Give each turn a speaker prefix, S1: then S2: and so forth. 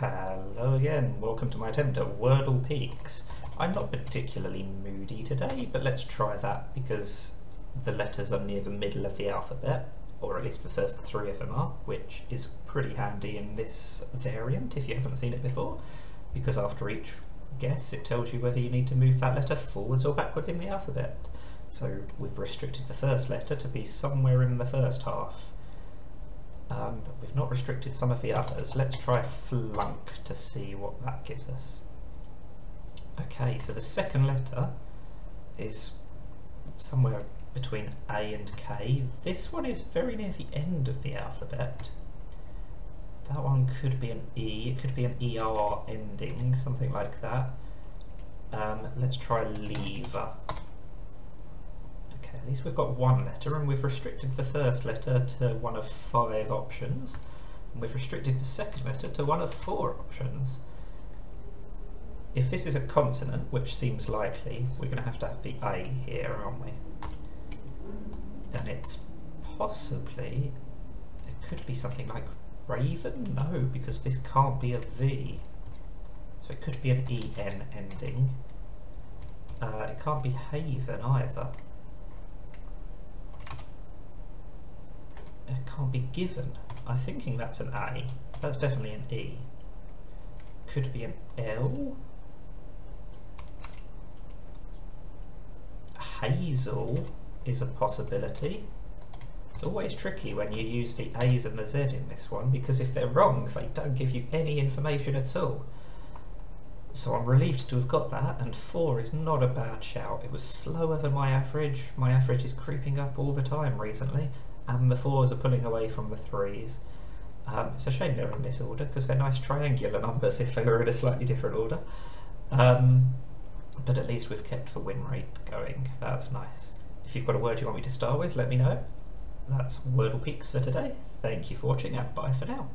S1: Hello again, welcome to my attempt at Wordle Peaks. I'm not particularly moody today, but let's try that because the letters are near the middle of the alphabet, or at least the first three of them are, which is pretty handy in this variant if you haven't seen it before, because after each guess it tells you whether you need to move that letter forwards or backwards in the alphabet. So we've restricted the first letter to be somewhere in the first half. Um, but we've not restricted some of the others. Let's try flunk to see what that gives us. Okay, so the second letter is somewhere between A and K. This one is very near the end of the alphabet. That one could be an E, it could be an ER ending, something like that. Um, let's try lever. Okay, at least we've got one letter and we've restricted the first letter to one of five options. And we've restricted the second letter to one of four options. If this is a consonant, which seems likely, we're going to have to have the A here, aren't we? And it's possibly, it could be something like raven? No, because this can't be a V. So it could be an EN ending. Uh, it can't be haven either. It can't be given. I'm thinking that's an A. That's definitely an E. Could be an L. Hazel is a possibility. It's always tricky when you use the A's and the Z in this one because if they're wrong, they don't give you any information at all. So I'm relieved to have got that, and 4 is not a bad shout. It was slower than my average. My average is creeping up all the time recently, and the 4s are pulling away from the 3s. Um, it's a shame they're in this order, because they're nice triangular numbers if they were in a slightly different order. Um, but at least we've kept the win rate going. That's nice. If you've got a word you want me to start with, let me know. That's Wordle Peaks for today. Thank you for watching, and bye for now.